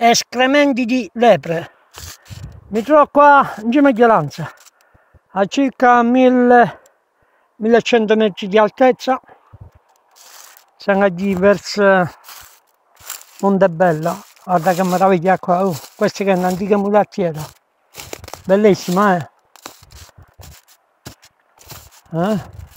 escrementi di lepre. Mi trovo qua in cima a Ghialanza, a circa 1000, 1100 metri di altezza. Siamo lì verso eh, Montebella. Guarda che meraviglia qua, oh, questa che è un'antica mulattiera. Bellissima, eh? eh?